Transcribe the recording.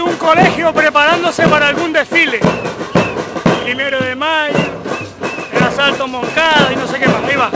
un colegio preparándose para algún desfile. Primero de mayo, el asalto Moncada y no sé qué más. Ahí va.